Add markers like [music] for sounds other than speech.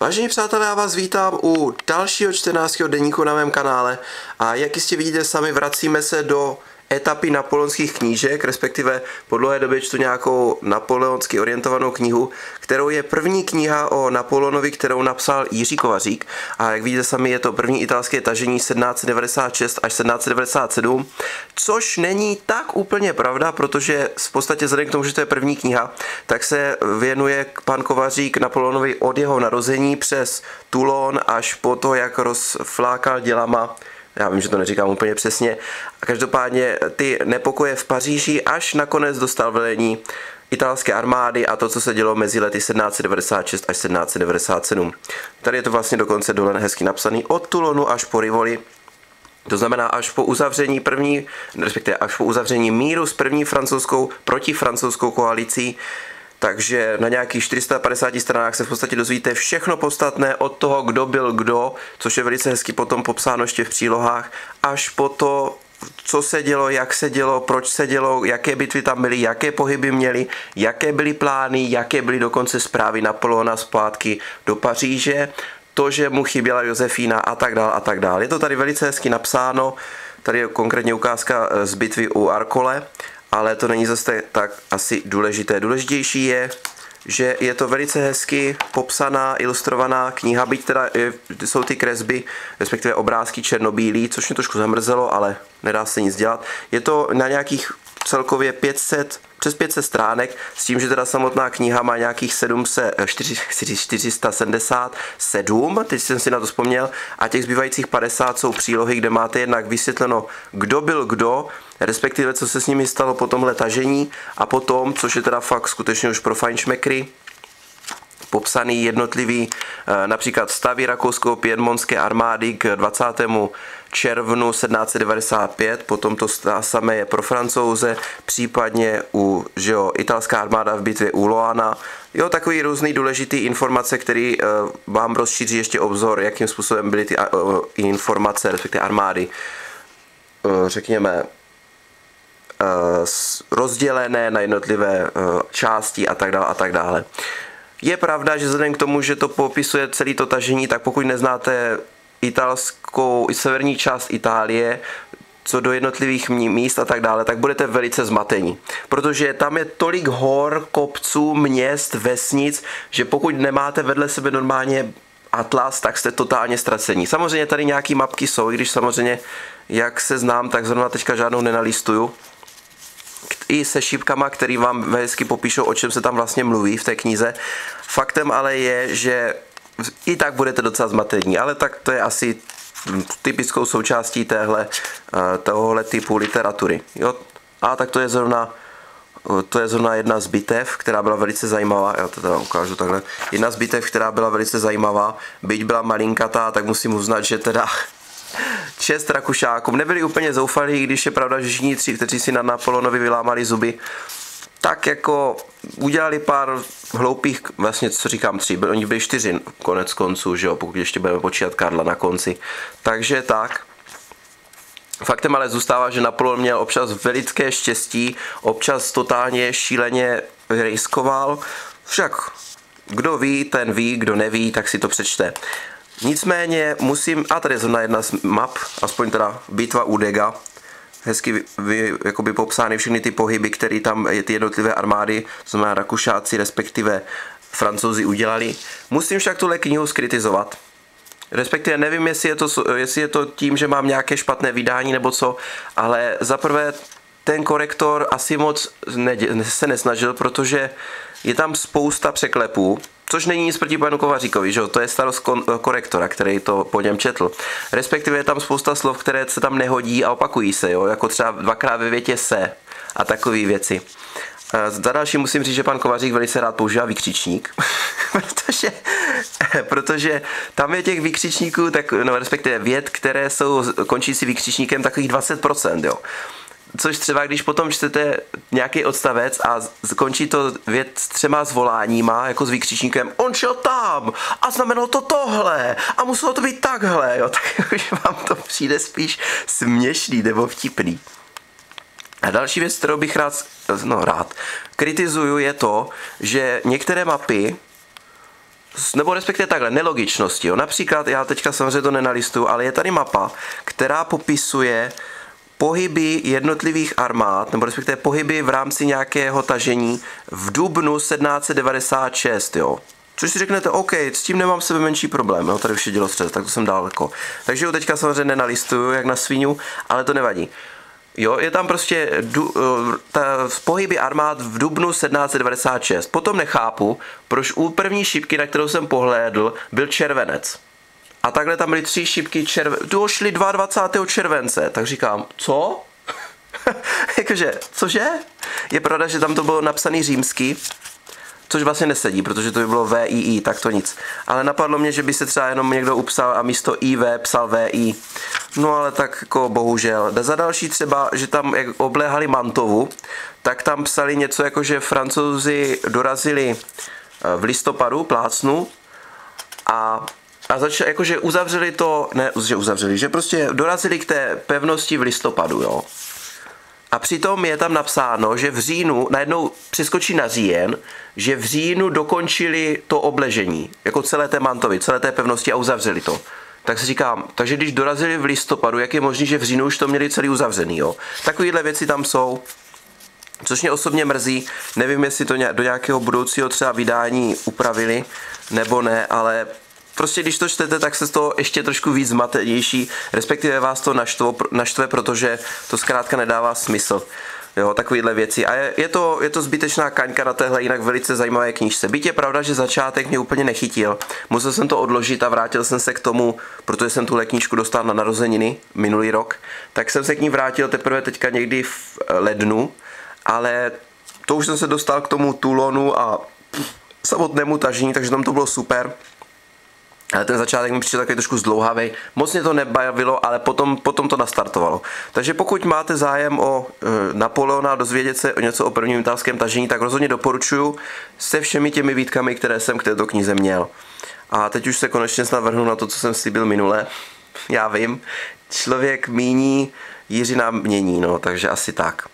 Vážení přátelé, já vás vítám u dalšího 14. denníku na mém kanále a jak jistě vidíte sami, vracíme se do etapy napoleonských knížek, respektive po dlouhé době čtu nějakou napoleonsky orientovanou knihu, kterou je první kniha o Napoleonovi, kterou napsal Jiří Kovařík. A jak vidíte sami, je to první italské tažení 1796 až 1797, což není tak úplně pravda, protože v podstatě vzhledem k tomu, že to je první kniha, tak se věnuje pan Kovařík Napoleonovi od jeho narození přes Toulon až po to, jak rozflákal dělama já vím, že to neříkám úplně přesně. A každopádně ty nepokoje v Paříži až nakonec dostal velení italské armády a to, co se dělo mezi lety 1796 až 1797. Tady je to vlastně dokonce dolen hezky napsaný od Toulonu až po Rivoli, to znamená až po uzavření první, respektive až po uzavření míru s první francouzskou protifrancouzskou koalicí takže na nějakých 450 stranách se v podstatě dozvíte všechno podstatné od toho, kdo byl kdo, což je velice hezky potom popsáno ještě v přílohách, až po to, co se dělo, jak se dělo, proč se dělo, jaké bitvy tam byly, jaké pohyby měly, jaké byly plány, jaké byly dokonce zprávy Napoleona zpátky do Paříže, to, že mu chyběla Josefína a tak dále a tak dále. Je to tady velice hezky napsáno, tady je konkrétně ukázka z bitvy u Arkole ale to není zase tak asi důležité. Důležitější je, že je to velice hezky popsaná, ilustrovaná kniha, byť teda jsou ty kresby, respektive obrázky černobílý, což mě trošku zamrzelo, ale nedá se nic dělat. Je to na nějakých celkově 500, přes 500 stránek, s tím, že teda samotná kniha má nějakých 700, 477, teď jsem si na to vzpomněl, a těch zbývajících 50 jsou přílohy, kde máte jednak vysvětleno, kdo byl kdo, respektive co se s nimi stalo po tomhle tažení a potom, což je teda fakt skutečně už pro fajnšmekry, popsaný jednotlivý eh, například stavy rakousko-pědmonské armády k 20. červnu 1795, potom to samé je pro francouze, případně u že jo, italská armáda v bitvě u Loana. Jo, takový různý důležitý informace, který uh, vám rozšíří ještě obzor, jakým způsobem byly ty uh, informace, respektive armády, uh, řekněme, rozdělené na jednotlivé části a tak dále a tak dále. Je pravda, že vzhledem k tomu, že to popisuje celý to tažení, tak pokud neznáte italskou i severní část Itálie, co do jednotlivých míst a tak dále, tak budete velice zmatení. Protože tam je tolik hor, kopců, měst, vesnic, že pokud nemáte vedle sebe normálně atlas, tak jste totálně ztracení. Samozřejmě tady nějaký mapky jsou, i když samozřejmě, jak se znám, tak zrovna teďka žádnou nenalistuju, i se šípkama, který vám hezky popíšou, o čem se tam vlastně mluví v té knize. Faktem ale je, že i tak budete docela zmatení, ale tak to je asi typickou součástí téhle, eh, tohohle typu literatury. Jo? A tak to je zrovna to je zrovna jedna z bitev, která byla velice zajímavá, já to teda ukážu takhle, jedna z bitev, která byla velice zajímavá, byť byla malinkatá, tak musím uznat, že teda [laughs] čest Rakušákům. Nebyli úplně zoufalí, když je pravda, že všichni tři, kteří si na Napoleonovi vylámali zuby, tak jako udělali pár hloupých, vlastně co říkám tři, oni byli čtyři konec konců, že jo, pokud ještě budeme počítat Karla na konci. Takže tak. Faktem ale zůstává, že Napoleon měl občas veliké štěstí, občas totálně šíleně riskoval, však kdo ví, ten ví, kdo neví, tak si to přečte. Nicméně musím, a tady je zrovna jedna z map, aspoň teda bitva u Dega, hezky vy, vy, jakoby popsány všechny ty pohyby, které tam ty jednotlivé armády, to znamená Rakušáci, respektive Francouzi udělali. Musím však tuhle knihu skritizovat. Respektive nevím, jestli je, to, jestli je to tím, že mám nějaké špatné vydání nebo co, ale zaprvé ten korektor asi moc ne, se nesnažil, protože je tam spousta překlepů, Což není nic proti panu Kovaříkovi, že? to je starost korektora, který to po něm četl. Respektive je tam spousta slov, které se tam nehodí a opakují se, jo? jako třeba dvakrát ve větě se a takové věci. Za další musím říct, že pan Kovařík velice rád používá vykřičník, [laughs] protože, protože tam je těch vykřičníků, tak, no, respektive věd, které jsou končící vykřičníkem takových 20%. Jo což třeba když potom čtete nějaký odstavec a končí to věc třema zvoláníma, jako s výkřičníkem, on šel tam a znamenalo to tohle a muselo to být takhle, jo, [laughs] tak už vám to přijde spíš směšný nebo vtipný. A další věc, kterou bych rád, no rád, kritizuju je to, že některé mapy nebo respektive takhle, nelogičnosti. Jo. Například, já teďka samozřejmě to nenalistuju, ale je tady mapa, která popisuje pohyby jednotlivých armád, nebo respektive pohyby v rámci nějakého tažení v dubnu 1796, jo. Což si řeknete, OK, s tím nemám sebe menší problém, jo, tady už je dělo střed, tak to jsem daleko. Takže ho teďka samozřejmě nenalistuju, jak na svíňu, ale to nevadí. Jo, je tam prostě du, eh, ta, pohyby armád v dubnu 1796. Potom nechápu, proč u první šipky, na kterou jsem pohlédl, byl červenec. A takhle tam byly tři šipky července. Tu šli 22. července. Tak říkám, co? [laughs] Jakože, cože? Je pravda, že tam to bylo napsaný římsky, což vlastně nesedí, protože to by bylo VII, tak to nic. Ale napadlo mě, že by se třeba jenom někdo upsal a místo IV psal VI. No ale tak jako bohužel. Za další třeba, že tam jak obléhali Mantovu, tak tam psali něco jako, že francouzi dorazili eh, v listopadu, plácnu, a a začali, jakože uzavřeli to, ne, že uzavřeli, že prostě dorazili k té pevnosti v listopadu, jo. A přitom je tam napsáno, že v říjnu, najednou přeskočí na říjen, že v říjnu dokončili to obležení, jako celé té mantovy, celé té pevnosti a uzavřeli to. Tak si říkám, takže když dorazili v listopadu, jak je možné, že v říjnu už to měli celý uzavřený, jo? Takovéhle věci tam jsou. Což mě osobně mrzí, nevím, jestli to do nějakého budoucího třeba vydání upravili, nebo ne, ale prostě když to čtete, tak se z toho ještě trošku víc zmatenější, respektive vás to naštvo, naštve, protože to zkrátka nedává smysl. Jo, takovýhle věci. A je, je, to, je to zbytečná kaňka na téhle jinak velice zajímavé knížce. Byť je pravda, že začátek mě úplně nechytil. Musel jsem to odložit a vrátil jsem se k tomu, protože jsem tuhle knížku dostal na narozeniny minulý rok, tak jsem se k ní vrátil teprve teďka někdy v lednu, ale to už jsem se dostal k tomu Tulonu a samotnému tažení, takže tam to bylo super. Ten začátek mi přišel takový trošku zdlouhavý. Moc mě to nebavilo, ale potom, potom to nastartovalo. Takže pokud máte zájem o e, Napoleona, dozvědět se o něco o prvním italském tažení, tak rozhodně doporučuju se všemi těmi výtkami, které jsem k této knize měl. A teď už se konečně snad vrhnu na to, co jsem slíbil minule. Já vím, člověk míní, Jiřina mění, no, takže asi tak.